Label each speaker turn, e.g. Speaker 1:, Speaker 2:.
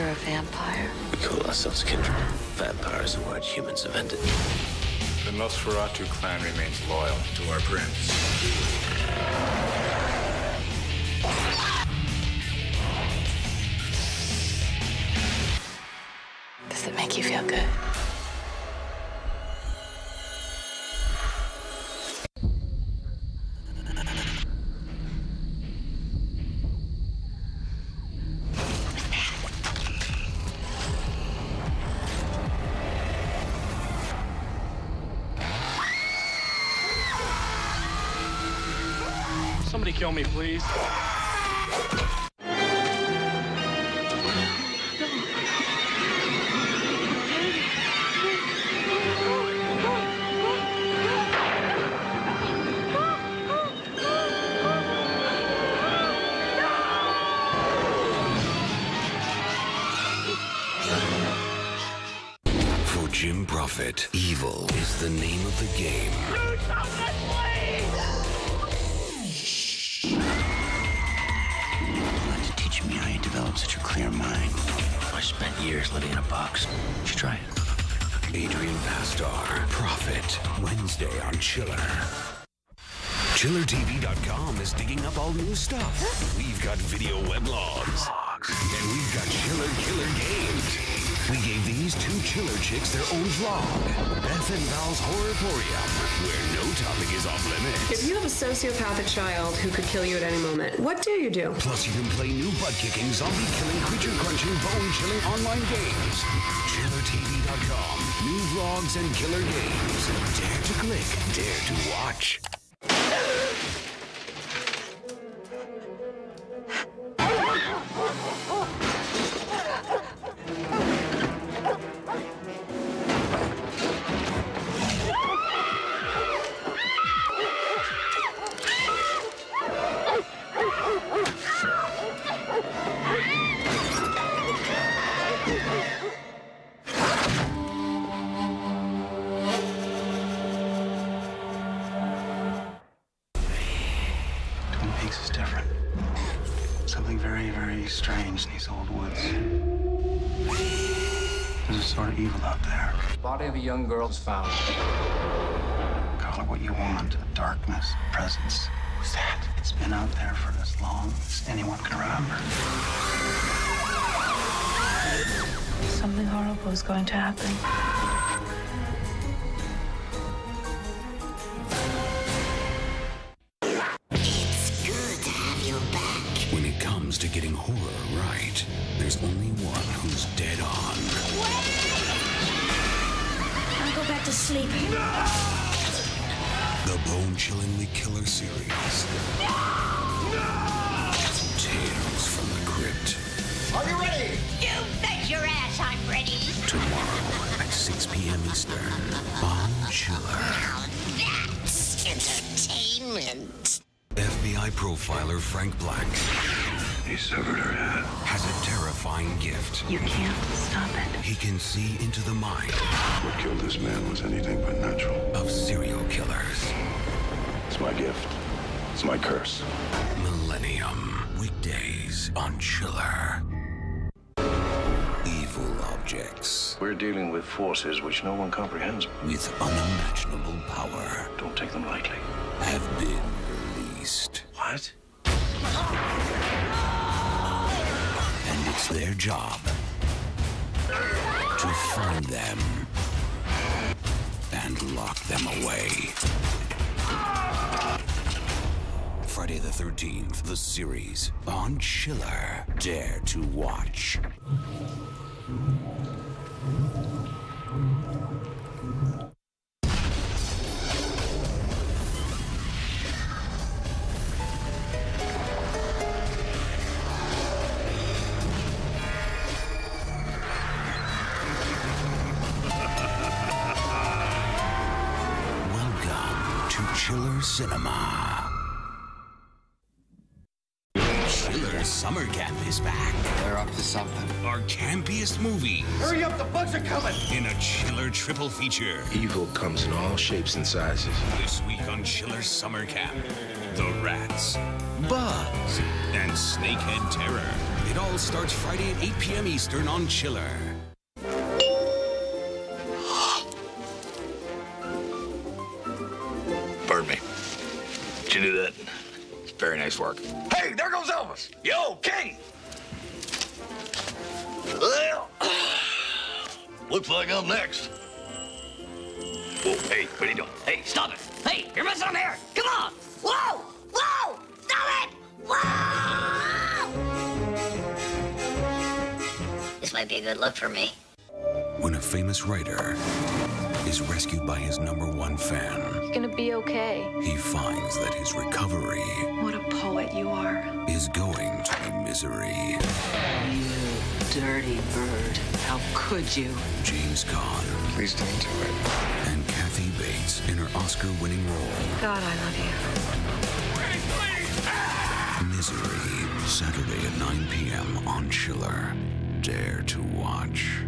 Speaker 1: You're a vampire.
Speaker 2: We call ourselves Kindred. Vampires are what humans invented.
Speaker 3: The Nosferatu clan remains loyal to our prince.
Speaker 1: Does it make you feel good?
Speaker 4: Somebody kill me, please.
Speaker 5: For Jim Profit, evil is the name of the game.
Speaker 2: Such a clear mind. I spent years living in a box. You should try it.
Speaker 5: Adrian Pasdar, Profit, Wednesday on Chiller. ChillerTV.com is digging up all new stuff. We've got video weblogs. And we've got Chiller Killer Games. We gave these two Chiller chicks their own vlog. Beth and Val's Horror Horrorporium, where no topic is off limits.
Speaker 6: If you have a sociopathic child who could kill you at any moment, what do you do?
Speaker 5: Plus, you can play new butt-kicking, zombie-killing, creature-crunching, bone-chilling online games. ChillerTV.com. New vlogs and killer games. Dare to click, dare to watch.
Speaker 7: Strange in these old woods. There's a sort of evil out there.
Speaker 4: Body of a young girl is found.
Speaker 7: Call it what you want. A darkness, presence. Who's that? It's been out there for as long as anyone can remember.
Speaker 1: Something horrible is going to happen.
Speaker 5: Comes to getting horror right, there's only one who's dead on.
Speaker 8: I'll go back to sleep. No!
Speaker 5: The Bone Chillingly Killer series. No. Tales from the Crypt.
Speaker 4: Are you ready?
Speaker 8: You bet your ass I'm ready.
Speaker 5: Tomorrow at 6 p.m. Eastern on Chiller.
Speaker 8: Now that's entertainment.
Speaker 5: FBI profiler Frank Black
Speaker 7: He severed her head.
Speaker 5: has a terrifying gift.
Speaker 1: You can't stop it.
Speaker 5: He can see into the mind
Speaker 7: What killed this man was anything but natural.
Speaker 5: of serial killers.
Speaker 7: It's my gift. It's my curse.
Speaker 5: Millennium. Weekdays on Chiller. Evil objects
Speaker 2: We're dealing with forces which no one comprehends.
Speaker 5: with unimaginable power
Speaker 2: Don't take them lightly.
Speaker 5: have been released.
Speaker 2: What?
Speaker 5: Their job to find them and lock them away. Friday the 13th, the series on Chiller. Dare to watch. To Chiller Cinema. Chiller Summer Camp is back.
Speaker 4: They're up to something.
Speaker 5: Our campiest movie
Speaker 4: Hurry up, the bugs are coming!
Speaker 5: in a Chiller triple feature.
Speaker 2: Evil comes in all shapes and sizes.
Speaker 5: This week on Chiller Summer Camp, The Rats, Buzz, and and snakehead terror. It all starts Friday at 8 p.m. Eastern on Chiller.
Speaker 2: Nice work. Hey, there goes Elvis. Yo, King. Well, looks like I'm next. Whoa, hey, what are you doing?
Speaker 8: Hey, stop it! Hey, you're messing up here! Come on! Whoa! Whoa! Stop it! Whoa! This might be a good look for me.
Speaker 5: When a famous writer is rescued by his number one fan,
Speaker 1: You're gonna be okay.
Speaker 5: he finds that his recovery
Speaker 1: What a poet you are.
Speaker 5: is going to be misery.
Speaker 9: You dirty bird. How could you?
Speaker 5: James Caan
Speaker 4: Please don't do it.
Speaker 5: and Kathy Bates in her Oscar-winning role,
Speaker 1: God, I love you.
Speaker 5: Misery, Saturday at 9 p.m. on Chiller. Dare to watch.